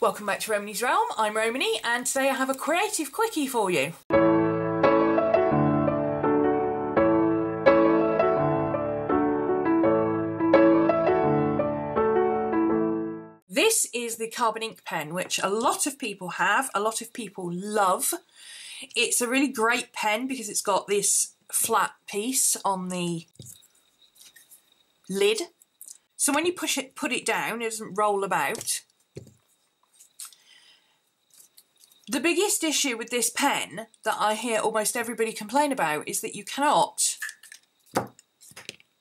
Welcome back to Rhomany's Realm. I'm Rhomany and today I have a creative quickie for you. This is the carbon ink pen, which a lot of people have, a lot of people love. It's a really great pen because it's got this flat piece on the lid. So when you push it, put it down, it doesn't roll about. The biggest issue with this pen that I hear almost everybody complain about is that you cannot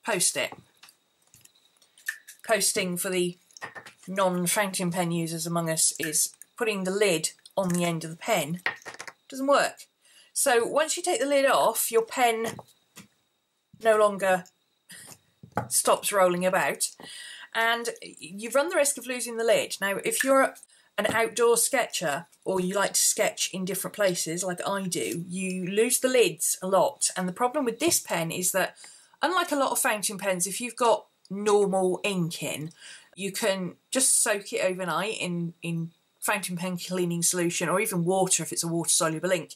post it. Posting for the non-fountain pen users among us is putting the lid on the end of the pen. Doesn't work. So once you take the lid off, your pen no longer stops rolling about and you run the risk of losing the lid. Now, if you're an outdoor sketcher or you like to sketch in different places like I do, you lose the lids a lot. And the problem with this pen is that unlike a lot of fountain pens, if you've got normal ink in, you can just soak it overnight in, in fountain pen cleaning solution or even water if it's a water soluble ink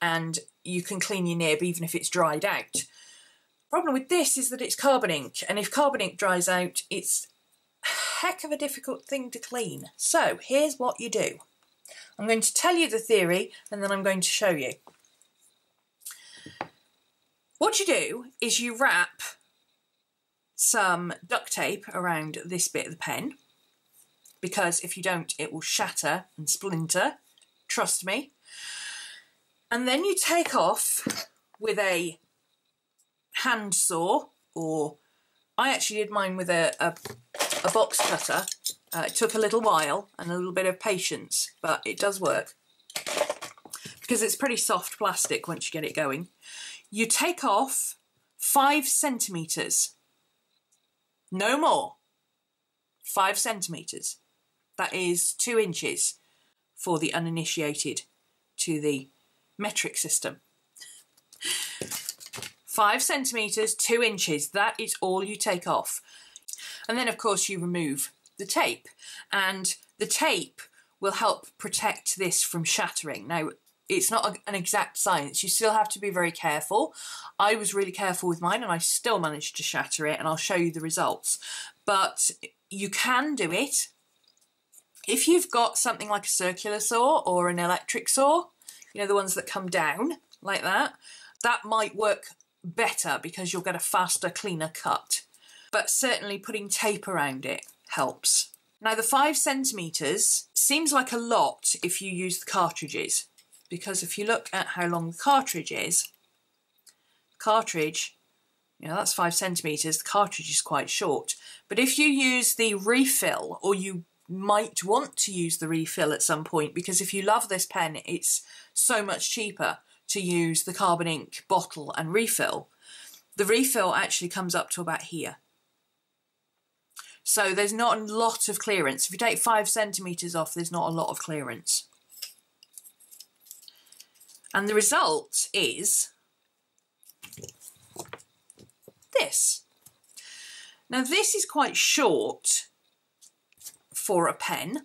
and you can clean your nib even if it's dried out. Problem with this is that it's carbon ink and if carbon ink dries out it's heck of a difficult thing to clean. So here's what you do. I'm going to tell you the theory and then I'm going to show you. What you do is you wrap some duct tape around this bit of the pen because if you don't it will shatter and splinter, trust me. And then you take off with a hand saw or I actually did mine with a, a a box cutter. Uh, it took a little while and a little bit of patience, but it does work because it's pretty soft plastic once you get it going. You take off five centimetres, no more, five centimetres. That is two inches for the uninitiated to the metric system. Five centimetres, two inches, that is all you take off. And then of course you remove the tape and the tape will help protect this from shattering. Now it's not an exact science, you still have to be very careful. I was really careful with mine and I still managed to shatter it and I'll show you the results. But you can do it. If you've got something like a circular saw or an electric saw, you know, the ones that come down like that, that might work better because you'll get a faster, cleaner cut but certainly putting tape around it helps. Now the five centimetres seems like a lot if you use the cartridges because if you look at how long the cartridge is, cartridge, you know, that's five centimetres, the cartridge is quite short. But if you use the refill or you might want to use the refill at some point because if you love this pen it's so much cheaper to use the carbon ink bottle and refill. The refill actually comes up to about here. So there's not a lot of clearance. If you take five centimetres off, there's not a lot of clearance. And the result is this. Now this is quite short for a pen,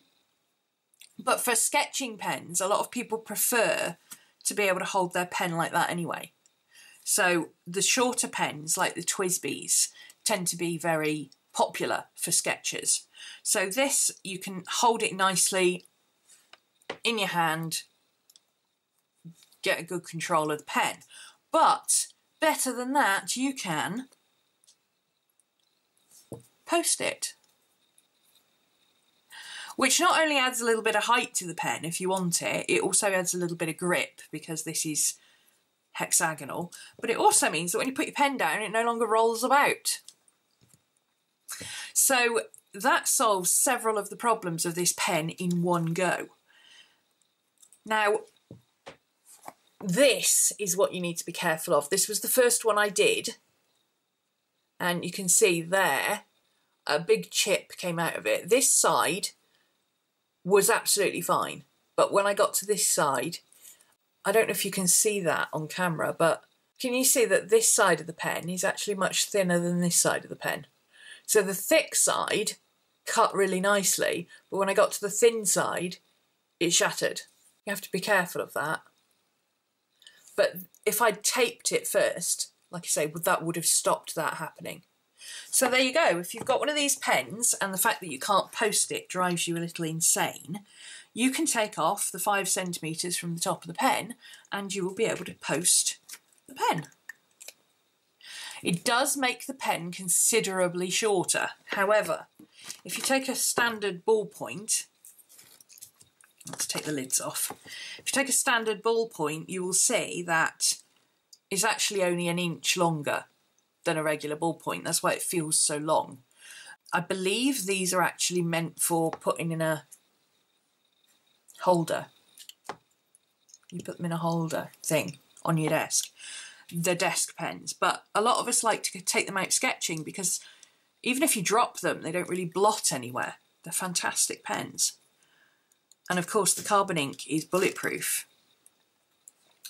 but for sketching pens, a lot of people prefer to be able to hold their pen like that anyway. So the shorter pens, like the TWSBIs, tend to be very popular for sketches. So this, you can hold it nicely in your hand, get a good control of the pen. But better than that, you can post it. Which not only adds a little bit of height to the pen if you want it, it also adds a little bit of grip because this is hexagonal, but it also means that when you put your pen down, it no longer rolls about. So that solves several of the problems of this pen in one go. Now, this is what you need to be careful of. This was the first one I did. And you can see there, a big chip came out of it. This side was absolutely fine. But when I got to this side, I don't know if you can see that on camera, but can you see that this side of the pen is actually much thinner than this side of the pen? So the thick side cut really nicely, but when I got to the thin side, it shattered. You have to be careful of that. But if I'd taped it first, like I say, that would have stopped that happening. So there you go. If you've got one of these pens and the fact that you can't post it drives you a little insane, you can take off the five centimetres from the top of the pen and you will be able to post the pen. It does make the pen considerably shorter. However, if you take a standard ballpoint, let's take the lids off. If you take a standard ballpoint, you will see that it's actually only an inch longer than a regular ballpoint. That's why it feels so long. I believe these are actually meant for putting in a holder. You put them in a holder thing on your desk. The desk pens. But a lot of us like to take them out sketching because even if you drop them, they don't really blot anywhere. They're fantastic pens. And of course, the carbon ink is bulletproof.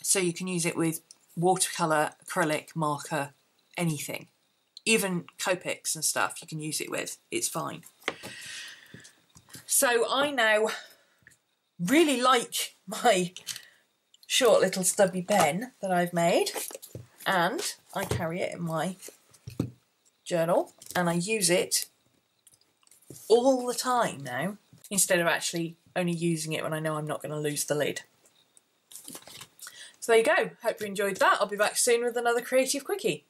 So you can use it with watercolour, acrylic, marker, anything. Even Copics and stuff you can use it with. It's fine. So I now really like my short little stubby pen that I've made and I carry it in my journal and I use it all the time now instead of actually only using it when I know I'm not going to lose the lid. So there you go. Hope you enjoyed that. I'll be back soon with another Creative Quickie.